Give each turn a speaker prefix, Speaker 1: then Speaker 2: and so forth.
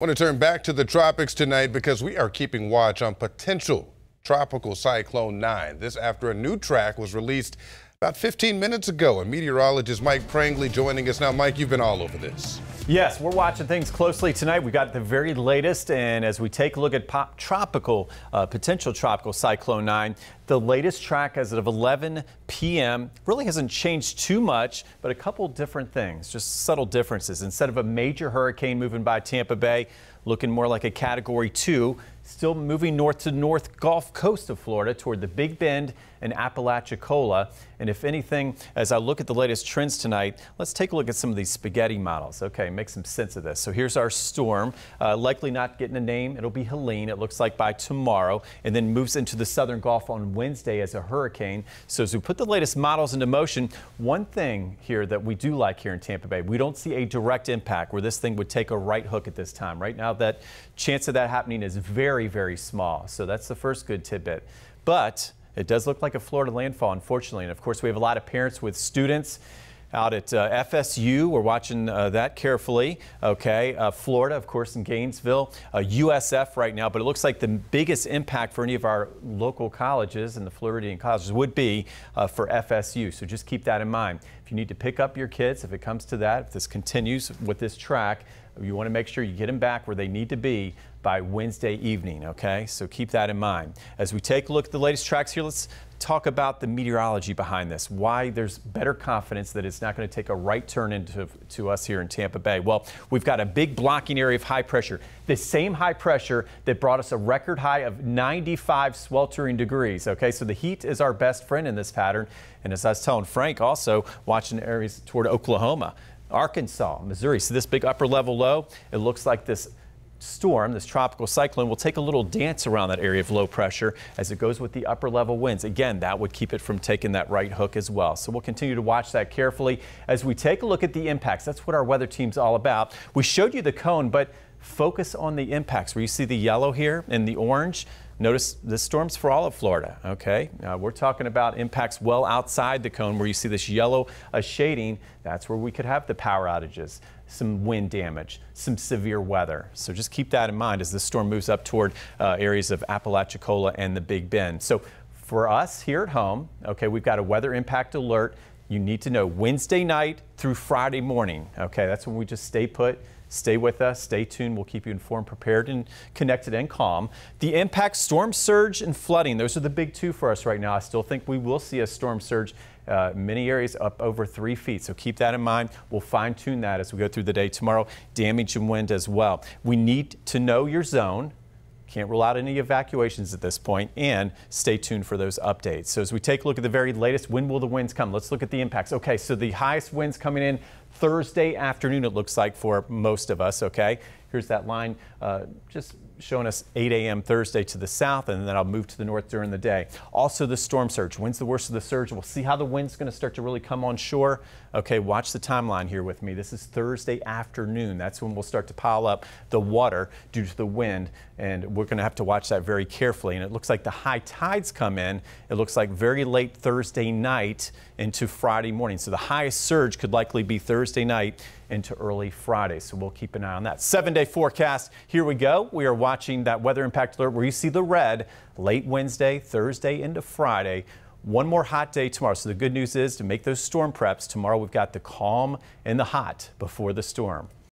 Speaker 1: want to turn back to the tropics tonight because we are keeping watch on potential tropical cyclone 9. This after a new track was released about 15 minutes ago. And meteorologist Mike Prangley joining us now. Mike, you've been all over this.
Speaker 2: Yes, we're watching things closely tonight. We got the very latest, and as we take a look at pop tropical, uh, potential tropical cyclone 9, the latest track as of 11 p.m. really hasn't changed too much, but a couple different things, just subtle differences. Instead of a major hurricane moving by Tampa Bay, looking more like a Category 2, still moving north to north Gulf Coast of Florida toward the Big Bend and Apalachicola. And if anything, as I look at the latest trends tonight, let's take a look at some of these spaghetti models. Okay, make some sense of this. So here's our storm, uh, likely not getting a name. It'll be Helene, it looks like by tomorrow, and then moves into the southern Gulf on Wednesday as a hurricane. So as we put the latest models into motion, one thing here that we do like here in Tampa Bay, we don't see a direct impact where this thing would take a right hook at this time. Right now, that chance of that happening is very, very small. So that's the first good tidbit. But it does look like a Florida landfall, unfortunately. And of course, we have a lot of parents with students out at uh, FSU. We're watching uh, that carefully. Okay, uh, Florida, of course, in Gainesville, USF uh, right now. But it looks like the biggest impact for any of our local colleges and the Floridian colleges would be uh, for FSU. So just keep that in mind. If you need to pick up your kids, if it comes to that, if this continues with this track, you want to make sure you get them back where they need to be by Wednesday evening, okay? So keep that in mind. As we take a look at the latest tracks here, let's talk about the meteorology behind this, why there's better confidence that it's not going to take a right turn into to us here in Tampa Bay. Well, we've got a big blocking area of high pressure, the same high pressure that brought us a record high of 95 sweltering degrees. Okay, so the heat is our best friend in this pattern. And as I was telling Frank, also watching areas toward Oklahoma, Arkansas, Missouri. So this big upper level low, it looks like this storm, this tropical cyclone, will take a little dance around that area of low pressure as it goes with the upper level winds. Again, that would keep it from taking that right hook as well. So we'll continue to watch that carefully as we take a look at the impacts. That's what our weather team's all about. We showed you the cone, but focus on the impacts where you see the yellow here and the orange. Notice the storms for all of Florida, okay? Uh, we're talking about impacts well outside the cone where you see this yellow uh, shading. That's where we could have the power outages, some wind damage, some severe weather. So just keep that in mind as the storm moves up toward uh, areas of Apalachicola and the Big Bend. So for us here at home, okay, we've got a weather impact alert. You need to know Wednesday night through Friday morning, okay? That's when we just stay put Stay with us, stay tuned. We'll keep you informed, prepared, and connected and calm. The impact, storm surge, and flooding. Those are the big two for us right now. I still think we will see a storm surge. Uh, many areas up over three feet. So keep that in mind. We'll fine tune that as we go through the day tomorrow. Damage and wind as well. We need to know your zone. Can't rule out any evacuations at this point, and stay tuned for those updates. So as we take a look at the very latest, when will the winds come? Let's look at the impacts. Okay, so the highest winds coming in Thursday afternoon, it looks like for most of us, okay? Here's that line, uh, just showing us 8 a.m. Thursday to the south, and then I'll move to the north during the day. Also, the storm surge. When's the worst of the surge? We'll see how the wind's going to start to really come on shore. Okay, watch the timeline here with me. This is Thursday afternoon. That's when we'll start to pile up the water due to the wind, and we're going to have to watch that very carefully. And it looks like the high tides come in. It looks like very late Thursday night into Friday morning. So the highest surge could likely be Thursday night into early Friday. So we'll keep an eye on that. Seven day forecast. Here we go. We are watching that weather impact alert where you see the red late Wednesday, Thursday into Friday. One more hot day tomorrow. So the good news is to make those storm preps. Tomorrow we've got the calm and the hot before the storm.